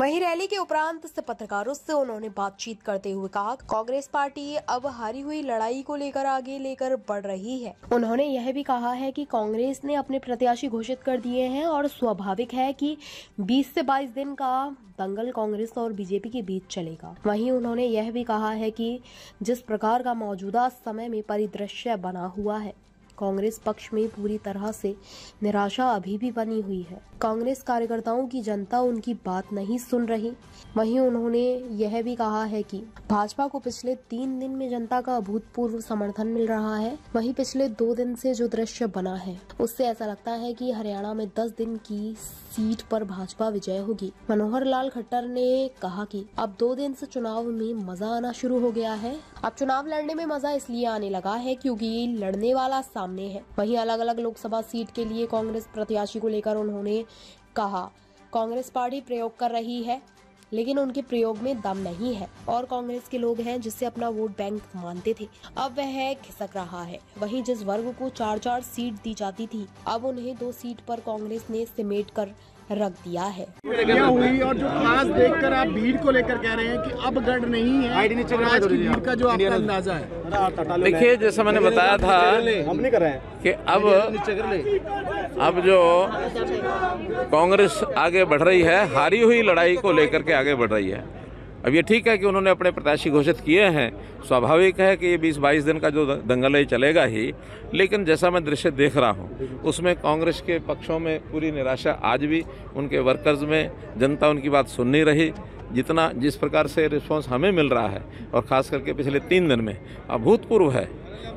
वहीं रैली के उपरांत से पत्रकारों से उन्होंने बातचीत करते हुए कहा, कांग्रेस पार्टी अब हारी हुई लड़ाई को लेकर आगे लेकर बढ़ रही है। उन्होंने यह भी कहा है कि कांग्रेस ने अपने प्रत्याशी घोषित कर दिए हैं और स्वाभाविक है कि 20 से 22 दिन का दंगल कांग्रेस और बीजेपी के बीच चलेगा। वहीं उन्होंने यह भी कहा है कि जिस प्रकार का मौजूदा समय में परिदृश्य बना हुआ है कांग्रेस पक्ष में पूरी तरह से निराशा अभी भी बनी हुई है। कांग्रेस कार्यकर्ताओं की जनता उनकी बात नहीं सुन रही। वहीं उन्होंने यह भी कहा है कि भाजपा को पिछले तीन दिन में जनता का अभूतपूर्व समर्थन मिल रहा है। वहीं पिछले दो दिन से जो दृश्य बना है, उससे ऐसा लगता है कि हरियाणा में दस दिन की सीट पर भाजपा विजय होगी। मनोहर लाल खट्टर ने कहा कि अब दो दिन से चुनाव में मज़ा आना शुरू हो गया है। अब चुनाव लड़ने में मज़ा इसलिए आने लगा है क्योंकि लड़ने वाला है। वहीं अलग अलग लोकसभा सीट के लिए कांग्रेस प्रत्याशी को लेकर उन्होंने कहा, कांग्रेस पार्टी प्रयोग कर रही है, लेकिन उनके प्रयोग में दम नहीं है और कांग्रेस के लोग हैं जिससे अपना वोट बैंक मानते थे। अब वह खिसक रहा है। वहीं जिस वर्ग को चार चार सीट दी जाती थी, अब उन्हें दो सीट पर कांग्रेस ने सिमेट कर रख दिया है। क्या हुई? और जो खास देखकर आप भीड़ को लेकर कह रहे हैं कि अब गढ़ नहीं है आज की भीड़ का जो आपका अंदाज़ा है। देखिए जैसा मैंने बताया था हम नहीं कर रहे हैं। कि अब अब जो कांग्रेस आगे बढ़ रही है हारी हुई लड़ाई को लेकर के आगे बढ़ रही है। अब ये ठीक है कि उन्होंने अपने प्रत्याशी घोषित किए हैं। स्वाभाविक है कि ये बीस बाईस दिन का जो दंगल है चलेगा ही, लेकिन जैसा मैं दृश्य देख रहा हूँ, उसमें कांग्रेस के पक्षों में पूरी निराशा आज भी उनके वर्कर्स में, जनता उनकी बात सुन नहीं रही। जितना जिस प्रकार से रिस्पांस हमें मिल रहा है और ख़ास करके पिछले तीन दिन में अभूतपूर्व है।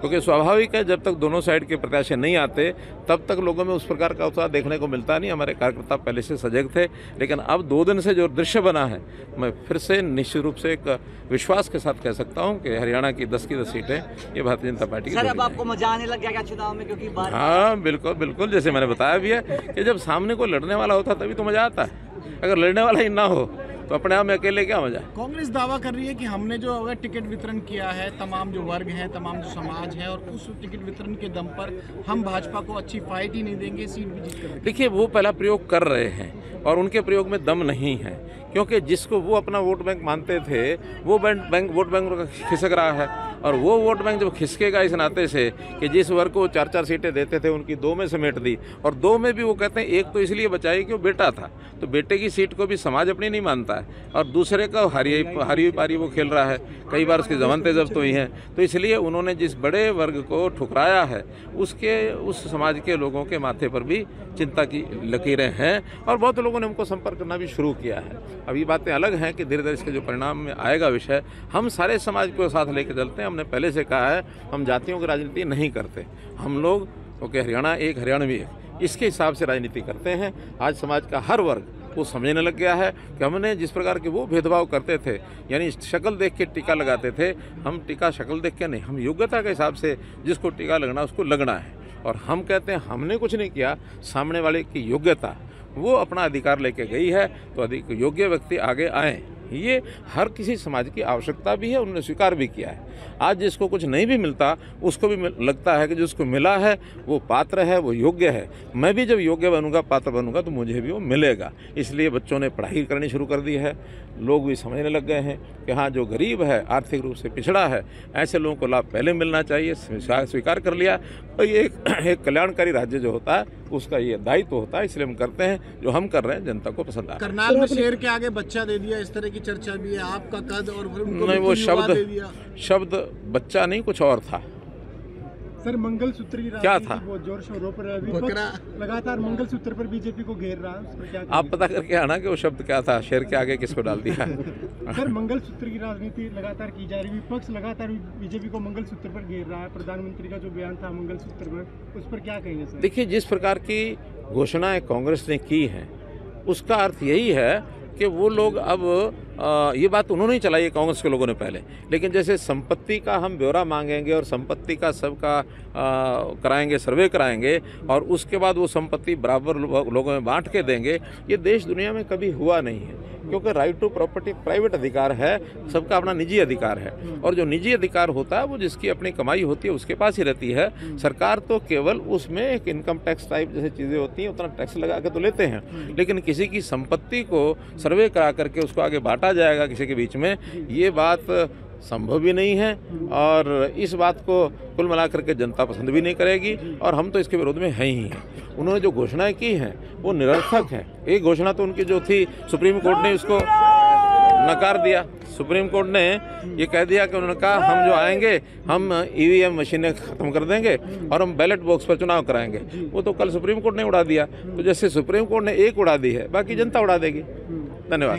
क्योंकि स्वाभाविक है जब तक दोनों साइड के प्रत्याशी नहीं आते तब तक लोगों में उस प्रकार का उत्साह देखने को मिलता नहीं। हमारे कार्यकर्ता पहले से सजग थे लेकिन अब दो दिन से जो दृश्य बना है मैं फिर से निश्चित रूप से एक विश्वास के साथ कह सकता हूँ कि हरियाणा की दस की दस सीटें ये भारतीय जनता पार्टी की सर अब आपको मज़ा आने लग गया क्या चुनाव में? क्योंकि हाँ बिल्कुल बिल्कुल जैसे मैंने बताया भी है कि जब सामने को लड़ने वाला होता तभी तो मज़ा आता। है अगर लड़ने वाला ही ना हो तो अपने आप में अकेले क्या मज़ा कांग्रेस दावा कर रही है कि हमने जो अगर टिकट वितरण किया है तमाम जो वर्ग हैं तमाम जो समाज है और उस टिकट वितरण के दम पर हम भाजपा को अच्छी फाइट ही नहीं देंगे सीट भी जीत कर देखिए वो पहला प्रयोग कर रहे हैं और उनके प्रयोग में दम नहीं है क्योंकि जिसको वो अपना वोट बैंक मानते थे वो बैंक वोट बैंक खिसक रहा है। और वो वोट बैंक जब खिसकेगा इस नाते से कि जिस वर्ग को चार चार सीटें देते थे, उनकी दो में समेट दी, और दो में भी वो कहते हैं, एक तो इसलिए बचाई कि वो बेटा था। तो बेटे की सीट को भी समाज अपनी नहीं मानता है, और दूसरे का हरी हरी पारी वो खेल रहा है। कई बार उसकी जमानतें जब्त हुई हैं। तो इसलिए उन्होंने जिस बड़े वर्ग को ठुकराया है, उसके, उस समाज के लोगों के माथे पर भी चिंता की लकीरें हैं, और बहुत लोगों ने उनको संपर्क करना भी शुरू किया है। अब ये बातें अलग हैं कि धीरे धीरे इसके जो परिणाम में आएगा विषय, हम सारे समाज को साथ लेकर चलते हैं। हमने पहले से कहा है, हम जातियों की राजनीति नहीं करते। हम लोग क्योंकि हरियाणा एक हरियाणवी है। इसके हिसाब से राजनीति करते हैं। आज समाज का हर वर्ग वो समझने लग गया है कि हमने जिस प्रकार के वो भेदभाव करते थे, यानी शक्ल देख के टीका लगाते थे, हम टीका शक्ल देख के नहीं, हम योग्यता के हिसाब से जिसको टीका लगना उसको लगना है। और हम कहते हैं, हमने कुछ नहीं किया, सामने वाले की योग्यता, वो अपना अधिकार लेके गई है तो अधिक योग्य व्यक्ति आगे आए। ये हर किसी समाज की आवश्यकता भी है उन्होंने स्वीकार भी किया है। आज जिसको कुछ नहीं भी मिलता उसको भी लगता है कि जिसको मिला है वो पात्र है वो योग्य है। मैं भी जब योग्य बनूँगा पात्र बनूँगा तो मुझे भी वो मिलेगा। इसलिए बच्चों ने पढ़ाई करनी शुरू कर दी है। लोग भी समझने लग गए हैं कि हाँ जो गरीब है आर्थिक रूप से पिछड़ा है ऐसे लोगों को लाभ पहले मिलना चाहिए स्वीकार स्वीकार कर लिया। और ये एक, एक कल्याणकारी राज्य जो होता है उसका ये दायित्व तो होता है इसलिए हम करते हैं जो हम कर रहे हैं जनता को पसंद आ करनाल में शेर के आगे बच्चा दे दिया इस तरह की चर्चा भी है आपका कद और नहीं वो शब्द शब्द बच्चा नहीं कुछ और था। सर मंगलसूत्र की क्या राजनीति था? बहुत ज़ोर शोरों पर है बकरा। विपक्ष लगातार पर बीजेपी को घेर रहा है क्या आप पता करके आना कि वो शब्द क्या था शेर के आगे किसको डाल दिया? सर मंगलसूत्र की राजनीति लगातार की जा रही है विपक्ष लगातार बीजेपी को मंगल सूत्र पर घेर रहा है प्रधानमंत्री का जो बयान था मंगल सूत्र पर उस पर क्या कहेंगे सर देखिए जिस प्रकार की घोषणाएँ कांग्रेस ने की हैं उसका अर्थ यही है कि वो लोग अब ये बात उन्होंने ही चलाई कांग्रेस के लोगों ने पहले। लेकिन जैसे संपत्ति का हम ब्यौरा मांगेंगे और संपत्ति का सबका कराएँगे, सर्वे कराएँगे, और उसके बाद वो संपत्ति बराबर लोगों में बांट के देंगे, ये देश दुनिया में कभी हुआ नहीं है। क्योंकि राइट टू प्रॉपर्टी प्राइवेट अधिकार है सबका अपना निजी अधिकार है। और जो निजी अधिकार होता है वो जिसकी अपनी कमाई होती है उसके पास ही रहती है। सरकार तो केवल उसमें एक इनकम टैक्स टाइप जैसे चीज़ें होती हैं उतना टैक्स लगा के तो लेते हैं। लेकिन किसी की संपत्ति को सर्वे करा करके उसको आगे बांटा जाएगा किसी के बीच में ये बात संभव भी नहीं है और इस बात को कुल मिलाकर के जनता पसंद भी नहीं करेगी और हम तो इसके विरोध में हैं ही हैं। उन्होंने जो घोषणाएँ की हैं, वो निरर्थक हैं। एक घोषणा तो उनकी जो थी, सुप्रीम कोर्ट ने उसको नकार दिया। सुप्रीम कोर्ट ने ये कह दिया कि उन्होंने कहा, हम जो आएँगे, हम ईवीएम मशीनें खत्म कर देंगे और हम बैलेट बॉक्स पर चुनाव कराएँगे। वो तो कल सुप्रीम कोर्ट ने उड़ा दिया। तो जैसे सुप्रीम कोर्ट ने एक उड़ा दी है, बाकी जनता उड़ा देगी। धन्यवाद।